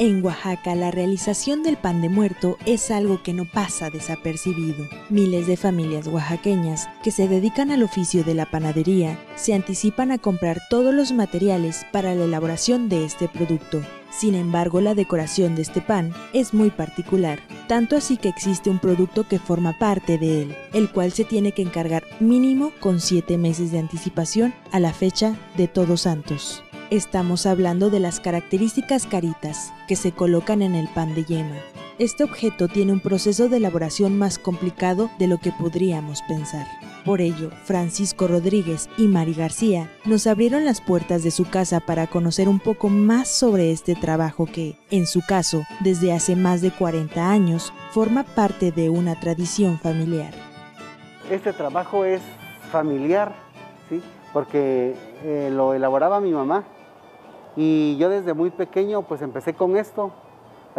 En Oaxaca, la realización del pan de muerto es algo que no pasa desapercibido. Miles de familias oaxaqueñas que se dedican al oficio de la panadería se anticipan a comprar todos los materiales para la elaboración de este producto. Sin embargo, la decoración de este pan es muy particular, tanto así que existe un producto que forma parte de él, el cual se tiene que encargar mínimo con 7 meses de anticipación a la fecha de Todos Santos. Estamos hablando de las características caritas que se colocan en el pan de yema. Este objeto tiene un proceso de elaboración más complicado de lo que podríamos pensar. Por ello, Francisco Rodríguez y Mari García nos abrieron las puertas de su casa para conocer un poco más sobre este trabajo que, en su caso, desde hace más de 40 años, forma parte de una tradición familiar. Este trabajo es familiar, ¿sí? porque eh, lo elaboraba mi mamá y yo desde muy pequeño pues empecé con esto,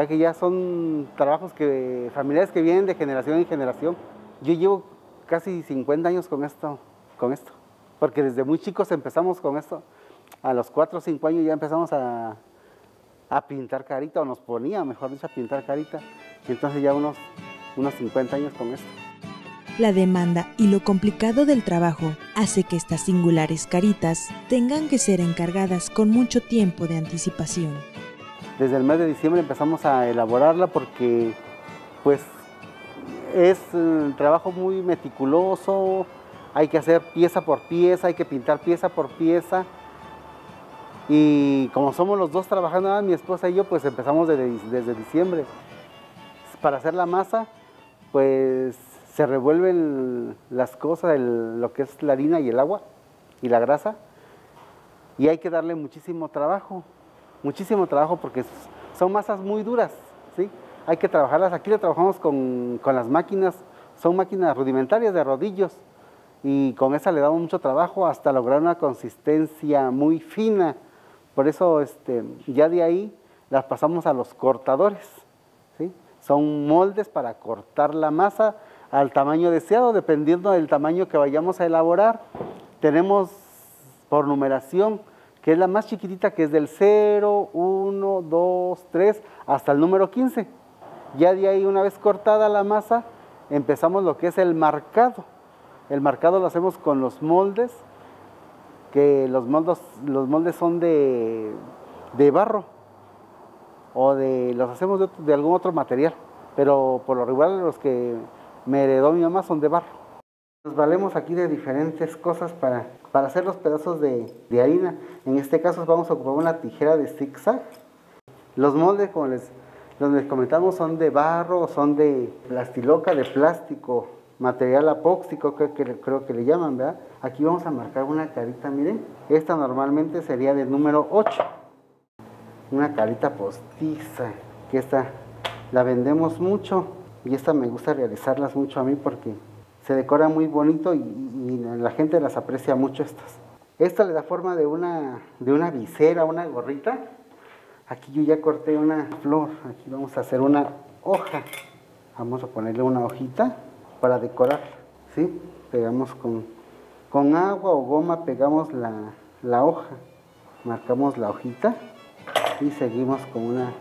que ya son trabajos que, familiares que vienen de generación en generación. Yo llevo casi 50 años con esto, con esto, porque desde muy chicos empezamos con esto. A los 4 o 5 años ya empezamos a, a pintar carita, o nos ponía, mejor dicho, a pintar carita. Entonces ya unos, unos 50 años con esto. La demanda y lo complicado del trabajo hace que estas singulares caritas tengan que ser encargadas con mucho tiempo de anticipación. Desde el mes de diciembre empezamos a elaborarla porque pues es un trabajo muy meticuloso, hay que hacer pieza por pieza, hay que pintar pieza por pieza. Y como somos los dos trabajando, mi esposa y yo, pues empezamos desde, desde diciembre. Para hacer la masa, pues se revuelven las cosas, lo que es la harina y el agua y la grasa, y hay que darle muchísimo trabajo, muchísimo trabajo porque son masas muy duras, ¿sí? Hay que trabajarlas, aquí lo trabajamos con, las máquinas, son máquinas rudimentarias de rodillos, y con esa le damos mucho trabajo hasta lograr una consistencia muy fina, por eso este, ya de ahí las pasamos a los cortadores, ¿sí? Son moldes para cortar la masa, al tamaño deseado, dependiendo del tamaño que vayamos a elaborar. Tenemos por numeración, que es la más chiquitita, que es del 0, 1, 2, 3, hasta el número 15. Ya de ahí, una vez cortada la masa, empezamos lo que es el marcado. El marcado lo hacemos con los moldes, que los moldes, los moldes son de, barro, o de, los hacemos de, de algún otro material, pero por lo regular los que me heredó mi mamá son de barro. Nos valemos aquí de diferentes cosas para, para hacer los pedazos de, harina. En este caso vamos a ocupar una tijera de zigzag. Los moldes, como les, les comentamos, son de barro, son de plastiloca, de plástico, material apóxico, que, creo que le llaman, ¿verdad? Aquí vamos a marcar una carita, miren. Esta normalmente sería del número 8. Una carita postiza, que esta la vendemos mucho y esta me gusta realizarlas mucho a mí porque se decora muy bonito y, la gente las aprecia mucho estas. Esta le da forma de una, de una visera, una gorrita. Aquí yo ya corté una flor, aquí vamos a hacer una hoja. Vamos a ponerle una hojita para decorar, ¿sí? Pegamos con, con agua o goma, pegamos la, la hoja, marcamos la hojita y seguimos con una,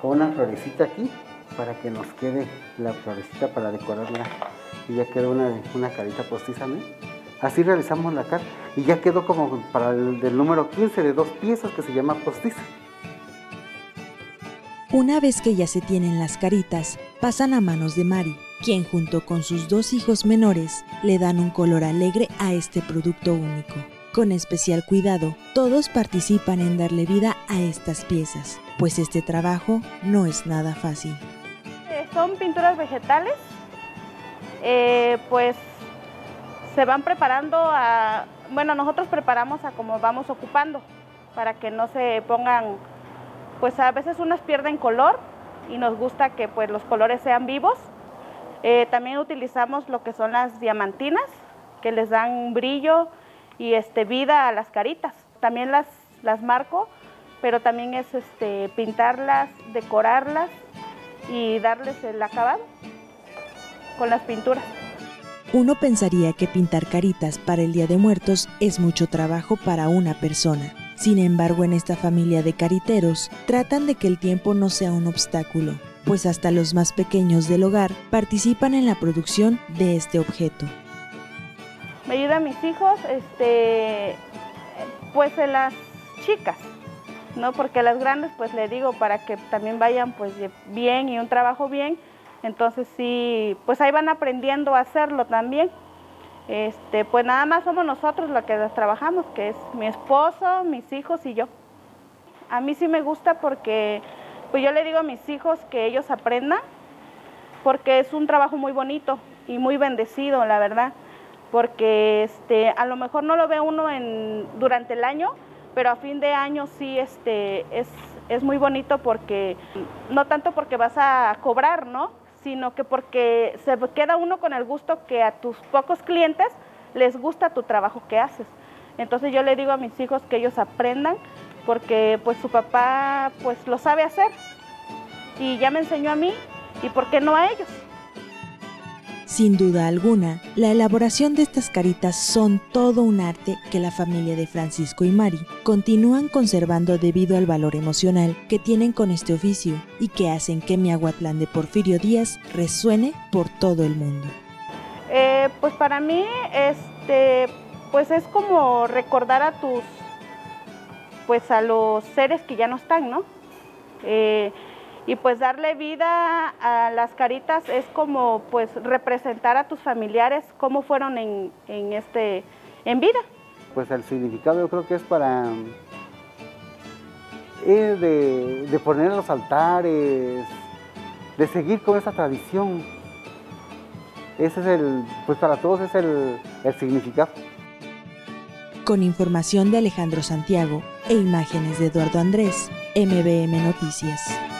con una florecita aquí para que nos quede la florecita para decorarla y ya quedó una, una carita postiza, ¿no? Así realizamos la cara y ya quedó como para el del número 15 de dos piezas que se llama postiza. Una vez que ya se tienen las caritas, pasan a manos de Mari, quien junto con sus dos hijos menores le dan un color alegre a este producto único. Con especial cuidado, todos participan en darle vida a estas piezas, pues este trabajo no es nada fácil son pinturas vegetales, eh, pues se van preparando a, bueno, nosotros preparamos a como vamos ocupando, para que no se pongan, pues a veces unas pierden color y nos gusta que pues los colores sean vivos. Eh, también utilizamos lo que son las diamantinas, que les dan brillo y este, vida a las caritas. También las, las marco, pero también es este, pintarlas, decorarlas y darles el acabado con las pinturas. Uno pensaría que pintar caritas para el Día de Muertos es mucho trabajo para una persona. Sin embargo, en esta familia de cariteros tratan de que el tiempo no sea un obstáculo, pues hasta los más pequeños del hogar participan en la producción de este objeto. Me ayudan mis hijos, este, pues en las chicas, ¿no? Porque las grandes pues le digo para que también vayan pues bien y un trabajo bien, entonces sí, pues ahí van aprendiendo a hacerlo también. Este, pues nada más somos nosotros los que las trabajamos, que es mi esposo, mis hijos y yo. A mí sí me gusta porque pues yo le digo a mis hijos que ellos aprendan, porque es un trabajo muy bonito y muy bendecido, la verdad, porque este, a lo mejor no lo ve uno en, durante el año, pero a fin de año sí este, es, es muy bonito porque, no tanto porque vas a cobrar, ¿no? sino que porque se queda uno con el gusto que a tus pocos clientes les gusta tu trabajo que haces. Entonces yo le digo a mis hijos que ellos aprendan porque pues su papá pues lo sabe hacer y ya me enseñó a mí y por qué no a ellos. Sin duda alguna, la elaboración de estas caritas son todo un arte que la familia de Francisco y Mari continúan conservando debido al valor emocional que tienen con este oficio y que hacen que Miahuatlán de Porfirio Díaz resuene por todo el mundo. Eh, pues para mí, este, pues es como recordar a tus, pues a los seres que ya no están, ¿no? Eh, y pues darle vida a las caritas es como pues representar a tus familiares cómo fueron en, este en vida. Pues el significado yo creo que es para de, de, poner los altares, de seguir con esa tradición. Ese es el, pues para todos es el, el significado. Con información de Alejandro Santiago e imágenes de Eduardo Andrés, MBM Noticias.